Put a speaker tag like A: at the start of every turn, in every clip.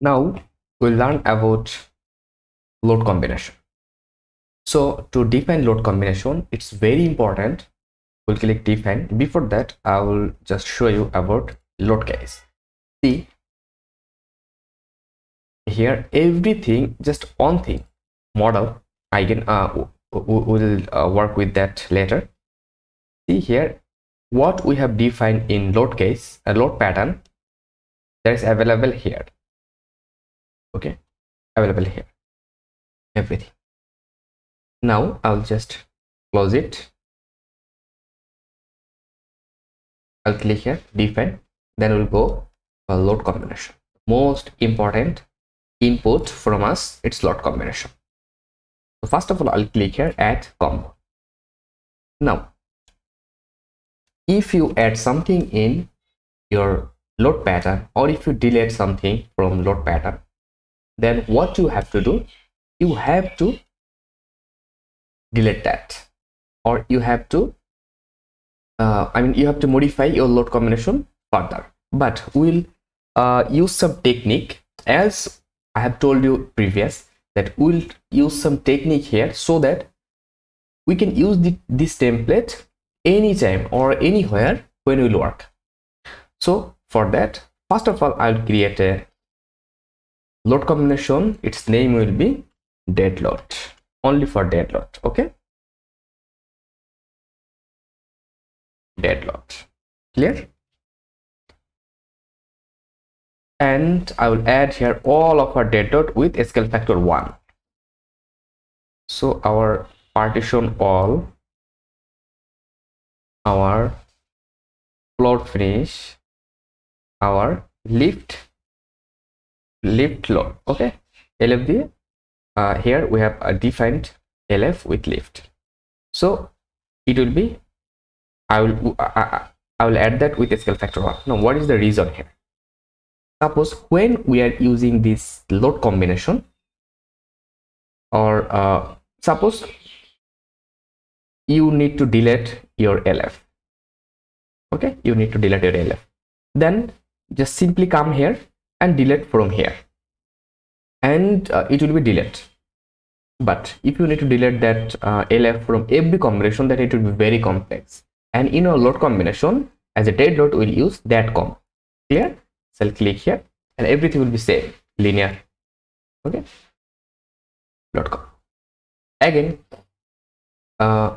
A: now we'll learn about load combination. So to define load combination it's very important we'll click define. Before that i will just show you about load case. See here everything just one thing model i can uh will uh, work with that later. See here what we have defined in load case a load pattern that is available here okay? Available here. Everything. Now i'll just close it. I'll click here define then we'll go for load combination. Most important input from us it's load combination. So first of all i'll click here add combo. Now if you add something in your load pattern or if you delete something from load pattern then what you have to do you have to delete that. Or you have to uh, i mean you have to modify your load combination further. But we'll uh, use some technique. As i have told you previous that we'll use some technique here so that we can use the, this template anytime or anywhere when we'll work. So for that first of all i'll create a load combination its name will be dead load only for dead load okay? Dead load clear? And i will add here all of our dead with scale factor 1 so our partition all our float finish our lift lift load. Okay? Lfd uh, here we have a defined lf with lift. So it will be i will I, I will add that with a scale factor one. Now what is the reason here? Suppose when we are using this load combination or uh, suppose you need to delete your lf okay? You need to delete your lf then just simply come here and delete from here. And uh, it will be delete. But if you need to delete that uh, lf from every combination that it will be very complex. And in a load combination as a dead load we'll use that com. Here so i'll click here and everything will be same. Linear. Okay? Dot com. Again uh,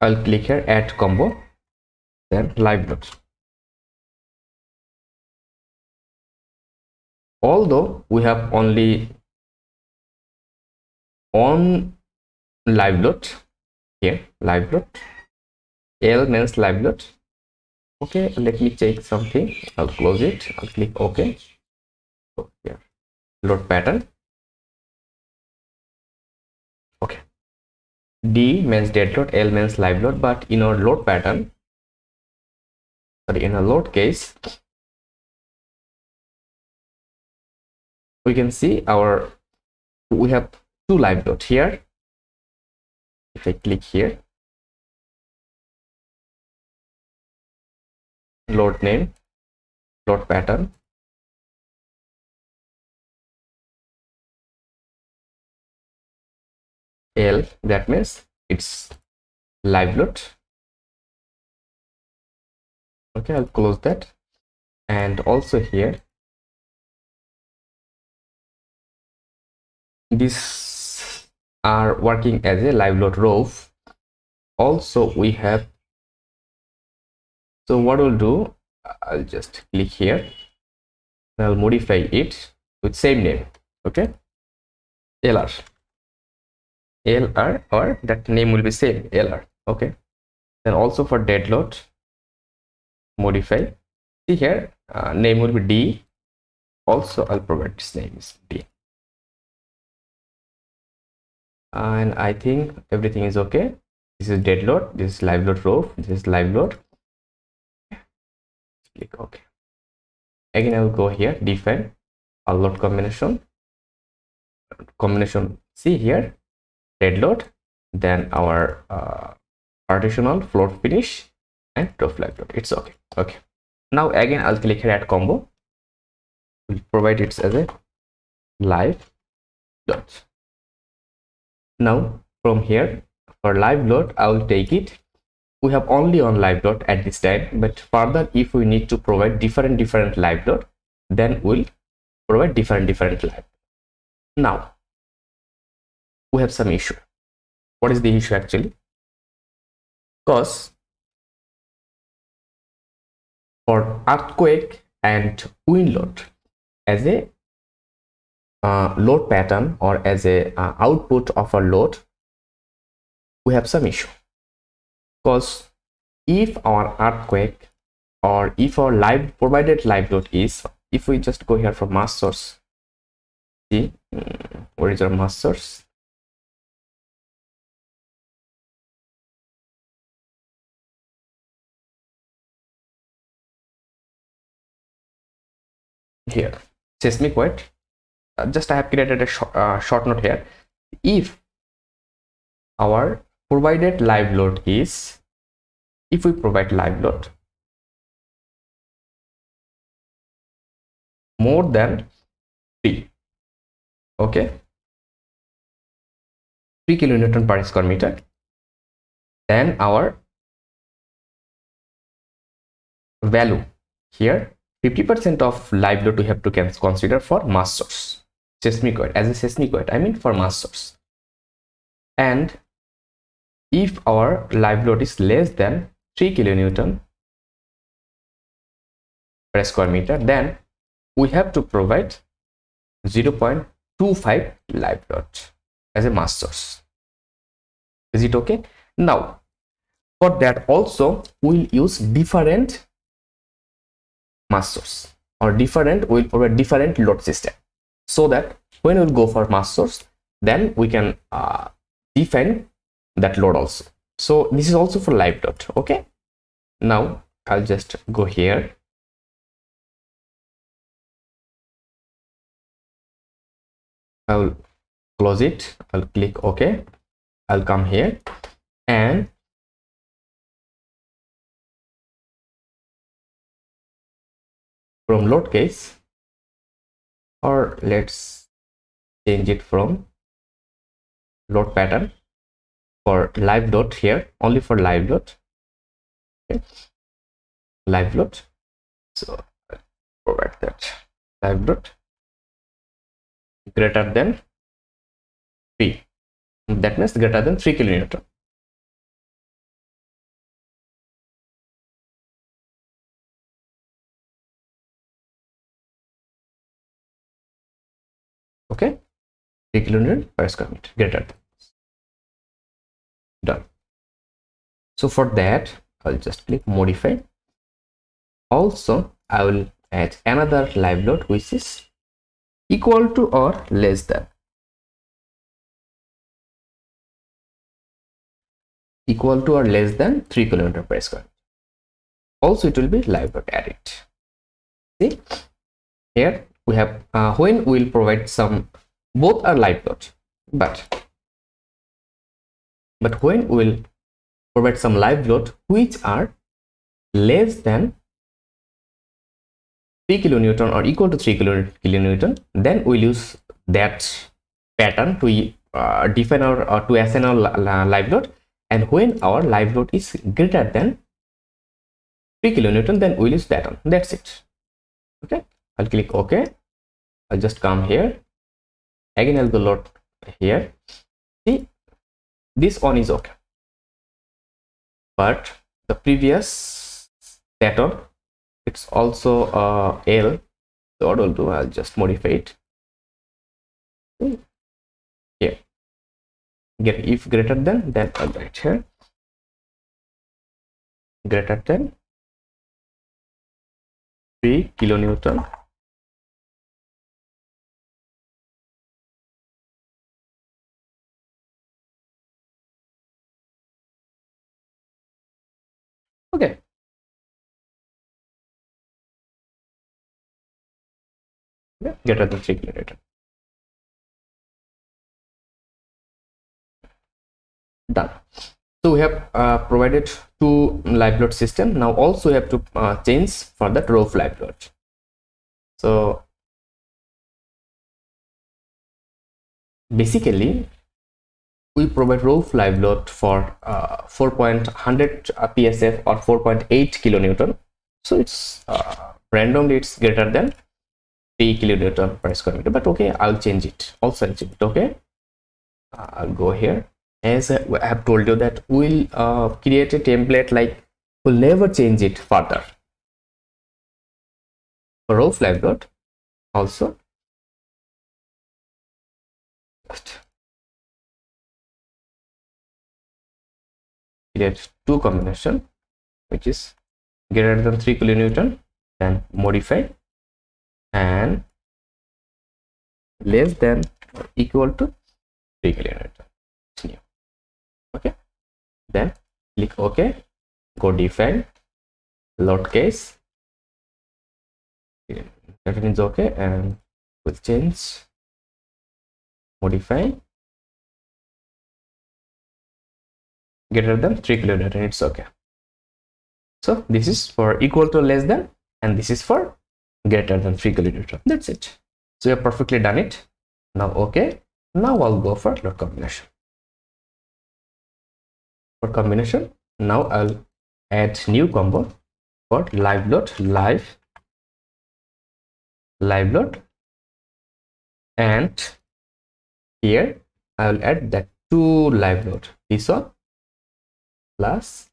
A: I'll click here add combo then live load although we have only one live load here live load l means live load okay let me check something. I'll close it. I'll click ok. So here load pattern. Okay. D means dead load l means live load but in our load pattern sorry in a load case we can see our we have two live dot here. If i click here. Load name load pattern. L that means it's live load okay i'll close that. And also here these are working as a live load row also we have so what we'll do i'll just click here. I'll modify it with same name okay? Lr lr or that name will be same lr okay? Then also for dead load modify. See here uh, name will be d. Also i'll provide this name is d and I think everything is okay. This is dead load, this is live load row, this is live load. Click OK. Again, I will go here, define a load combination. Combination, see here, dead load, then our uh, partitional float finish and top live load. It's okay. Okay. Now again, I'll click here add combo. We'll provide it as a live load now from here for live load i will take it. We have only on live load at this time but further if we need to provide different different live load then we'll provide different different live now we have some issue. What is the issue actually? Because for earthquake and wind load as a uh, load pattern or as a uh, output of a load we have some issue. Because if our earthquake or if our live provided live load is if we just go here for mass source see um, where is our mass source? Here seismic weight just i have created a sh uh, short note here. If our provided live load is if we provide live load more than 3 okay? 3 kilonewton per square meter then our value here 50% of live load we have to consider for mass source seismic weight as a seismic weight I mean for mass source and if our live load is less than 3 kilonewton per square meter then we have to provide 0.25 live load as a mass source is it okay? Now for that also we'll use different mass source or different will provide different load system so that when we'll go for mass source then we can uh, that load also. So this is also for live dot okay? Now i'll just go here. I'll close it. I'll click ok. I'll come here and from load case or let's change it from load pattern for live load here only for live load okay. live load so provide that. Live load greater than 3 that means greater than 3 kilonewton okay? 3 kilonewton per square meter greater than done. So for that i'll just click modify. Also i will add another live load which is equal to or less than. Equal to or less than 3 kilometer per square also it will be live load added. See? Here we have uh, when we'll provide some both are live load but but when we'll provide some live load which are less than 3 kilonewton or equal to 3 kilonewton then we'll use that pattern to uh, define our or to assign our live load. And when our live load is greater than 3 kilonewton then we'll use that one. That's it. Okay? I'll click OK. I'll just come here. Again, I'll go load here. See, this one is okay. But the previous pattern, it's also uh, L. So what I'll do, I'll just modify it. Here. Get if greater than, then I'll write here. Greater than 3 kilonewton Okay yeah, greater than 3 kilonewton. Done. So we have uh, provided two live load system. Now also we have to uh, change for that row live load. So basically we provide roof live load for uh, 4.100 psf or 4.8 kilonewton. So it's uh, randomly it's greater than 3 kilonewton per square meter. But okay i'll change it. Also change it okay? Uh, i'll go here. As i have told you that we'll uh, create a template like we'll never change it further. Roof live load also create two combination which is greater than 3 kilonewton then modify and less than or equal to 3 kilonewton. It's new. Okay? Then click ok. Go define load case. Everything okay and we'll change. Modify greater than 3 kilonewton it's okay. So this is for equal to less than and this is for greater than 3 kilonewton that's it. So you have perfectly done it. Now okay. Now i'll go for load combination. For combination now i'll add new combo for live load live live load. And here i will add that two live load. This one plus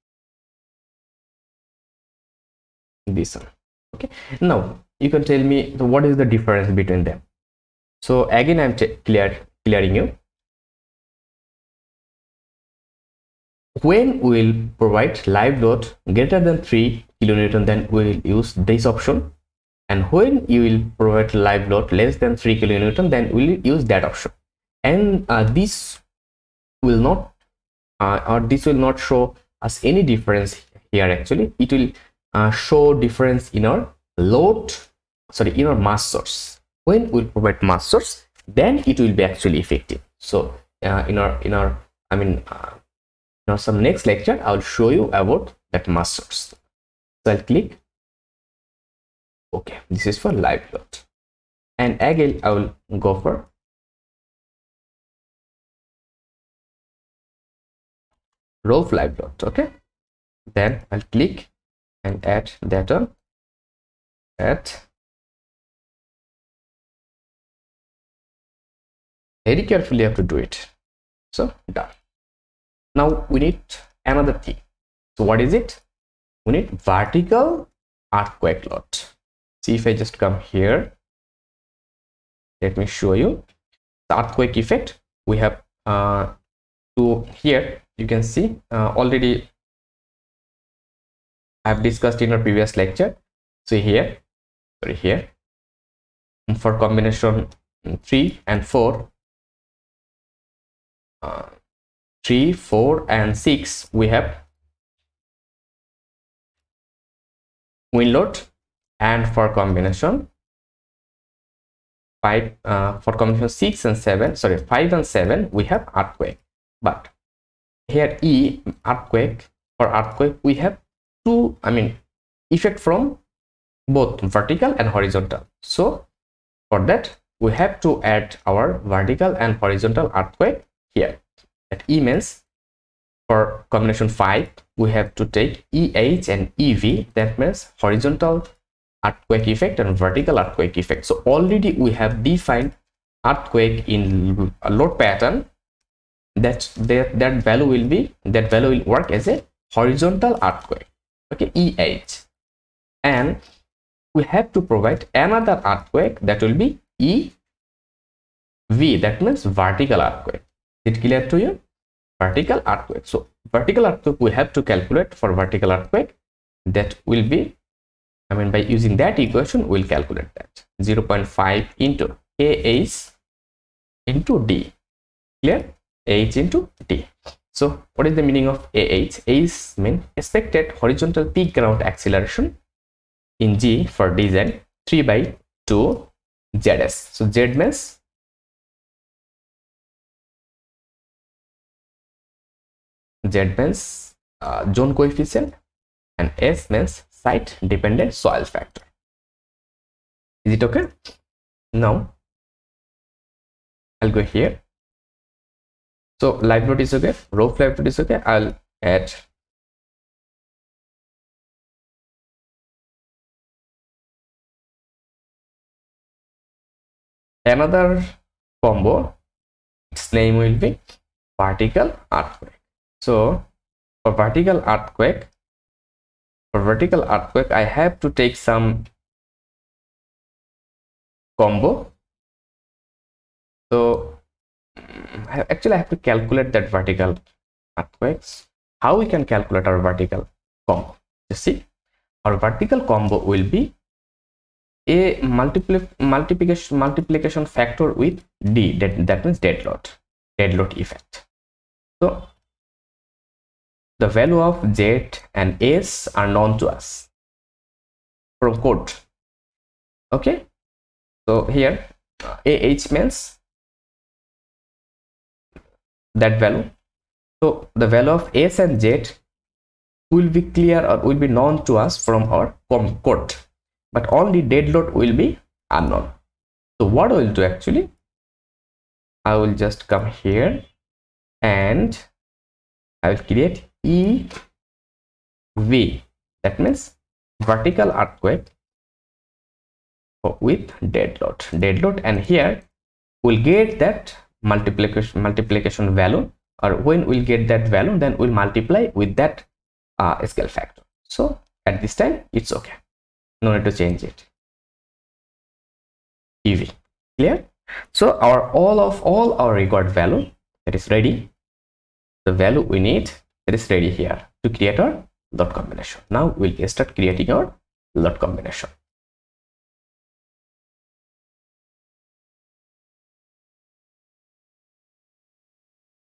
A: this one. Okay. Now you can tell me what is the difference between them? So again i'm clear clearing you. When we'll provide live load greater than 3 kilonewton then we'll use this option. And when you will provide live load less than 3 kilonewton then we'll use that option. And uh, this will not uh, or this will not show us any difference here actually. It will uh, show difference in our load sorry in our mass source. When we provide mass source then it will be actually effective. So uh, in our in our i mean uh, now some next lecture i will show you about that mass source. So i'll click. Okay this is for live load. And again i will go for roof live load okay? Then i'll click and add that on add very carefully have to do it. So done. Now we need another thing so what is it? We need vertical earthquake load see if i just come here. Let me show you. The earthquake effect we have uh to here you can see uh, already I have discussed in our previous lecture. So here, sorry here, for combination 3 and 4, uh, 3, 4 and 6 we have wind load and for combination 5 uh, for combination 6 and 7 sorry 5 and 7 we have earthquake. But here e earthquake or earthquake we have two i mean effect from both vertical and horizontal. So for that we have to add our vertical and horizontal earthquake here. At e means for combination 5 we have to take eh and ev that means horizontal earthquake effect and vertical earthquake effect. So already we have defined earthquake in a load pattern that that that value will be that value will work as a horizontal earthquake okay eh and we have to provide another earthquake that will be e v that means vertical earthquake. Is it clear to you? Vertical earthquake. So vertical earthquake we have to calculate for vertical earthquake. That will be i mean by using that equation we'll calculate that. 0.5 into ah into d. Clear h into t. So what is the meaning of ah is mean expected horizontal peak ground acceleration in g for design 3 by 2 zs. So z means z means uh, zone coefficient and s means site dependent soil factor. Is it okay? Now i'll go here so live load is okay. Row live load is okay. I'll add. Another combo. Its name will be vertical earthquake. So for vertical earthquake for vertical earthquake i have to take some combo. So actually i have to calculate that vertical earthquakes. How we can calculate our vertical combo? You see our vertical combo will be a multipli multiplication multiplication factor with d. That, that means dead load dead load effect. So the value of z and s are known to us from code. Okay? So here ah means that value. So the value of s and z will be clear or will be known to us from our COM code. But only dead load will be unknown. So what i will do actually i will just come here and i will create e v. That means vertical earthquake with dead load. Dead load and here we'll get that multiplication multiplication value or when we'll get that value then we'll multiply with that uh, scale factor. So at this time it's okay. No need to change it. Ev clear? So our all of all our required value that is ready. The value we need that is ready here to create our dot combination. Now we'll start creating our dot combination